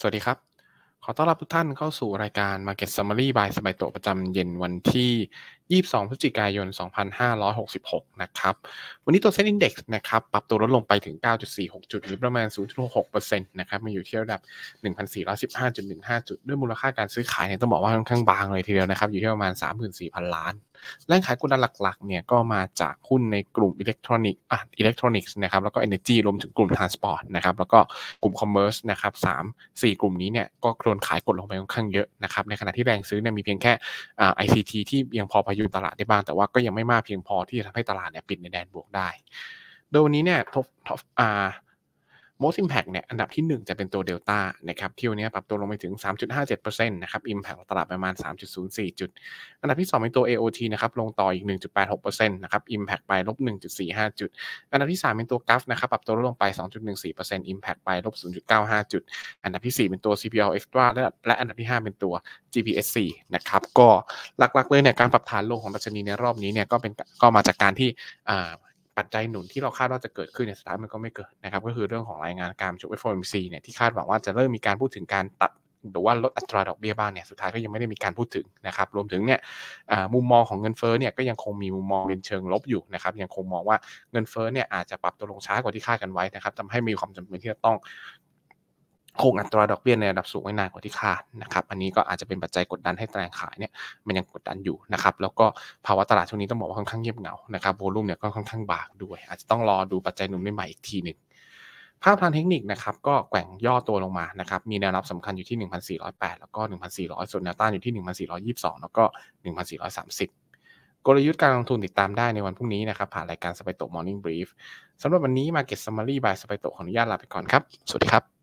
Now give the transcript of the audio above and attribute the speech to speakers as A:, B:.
A: สวัสดีครับ อต้อนรับทุกท่านเข้าสู่รายการ Market Summary by สบายโตประจำเย็นวันที่ 22 พฤศจิกายน 2566 นะครับ วันนี้ตัวเซ็น Index นะครับ ปรับตัวลดลงไปถึง 9.46 จุด หรือประมาณ 0.66%นะครับ มาอยู่ที่ระดับ 1,415.15 จุด ด้วยมูลค่าการซื้อขายเนี่ยต้องบอกว่าค่อนข้างบางเลยทีเดียวนะครับ อยู่ที่ประมาณ 34,000 ล้าน แรงขายกดดันหลักๆ เนี่ยก็มาจากหุ้นในกลุ่มอิเล็กทรอนิกส์อะอิเล็กทรอนิกส์นะครับ แล้วก็ Energy รวมถึงกลุ่ม Transport นะครับ แล้วก็กลุ่ม Commerce นะครับสามสี่กลุ่มนี้เนี่ยก็โดนขายกดลงไปค่อนข้างเยอะนะครับในขณะที่แรงซื้อเนี่ยมีเพียงแค่อ่า ICT ที่ยังพอพยุงตลาดได้บ้าง แต่ว่าก็ยังไม่มากเพียงพอที่จะทำให้ตลาดเนี่ยปิดในแดนบวกได้ โดยวันนี้เนี่ยท็อปท็อปอ่า most impact เนี่ยอันดับที่ 1 จะเป็นตัวเดลต้านะครับที่วันนี้ปรับตัวลงไปถึง 3.57%นะครับ impact ตลาดประมาณ 3.04 จุด อันดับที่ 2 เป็นตัว AOT นะครับลงต่ออีก 1.86%นะครับ impact ไปลบ 1.45 จุด อันดับที่ 3 เป็นตัว GAF นะครับปรับตัวลดลงไป 2.14% impact ไปลบ 0.95 จุด อันดับที่ 4 เป็นตัว CPL Extra และอันดับที่ 5 เป็นตัว GPSC นะครับก็หลักๆเลยเนี่ยการปรับฐานลงของดัชนีในรอบนี้เนี่ยก็เป็นก็มาจากการที่อ่า ปัจจัยหนุนที่เราคาดว่าจะเกิดขึ้นในสุดท้ายมันก็ไม่เกิดนะครับ ก็คือเรื่องของรายงานการประชุม FOMC เนี่ยที่คาดหวังว่าจะเริ่มมีการพูดถึงการตัดหรือว่าลดอัตราดอกเบี้ยบ้างเนี่ยสุดท้ายก็ยังไม่ได้มีการพูดถึงนะครับ รวมถึงเนี่ยมุมมองของเงินเฟ้อเนี่ยก็ยังคงมีมุมมองเป็นเชิงลบอยู่นะครับ ยังคงมองว่าเงินเฟ้อเนี่ยอาจจะปรับตัวลงช้ากว่าที่คาดกันไว้นะครับทำให้มีความจำเป็นที่จะต้อง คงอัตราดอกเบี้ยในระดับสูงไว้นานกว่าที่คาดนะครับ อันนี้ก็อาจจะเป็นปัจจัยกดดันให้แรงขายเนี่ยมันยังกดดันอยู่นะครับ แล้วก็ภาวะตลาดช่วงนี้ต้องบอกว่าค่อนข้างเงียบเหงานะครับโวลุ่มเนี่ยก็ค่อนข้างบางด้วย อาจจะต้องรอดูปัจจัยหนุนใหม่อีกทีหนึ่งภาพทางเทคนิคนะครับก็แกว่งย่อตัวลงมานะครับมีแนวรับสำคัญอยู่ที่ 1,408 แล้วก็ 1,400 ส่วนแนวต้านอยู่ที่ 1,422 แล้วก็ 1,430 กลยุทธ์การลงทุนติดตามได้ในวันพรุ่งนี้นะครับผ่านรายการสไปโต Morning Brief สำหรับวันนี้ Market Summary by สไปโตขออนุญาตลาไปก่อนครับ สวัสดีครับ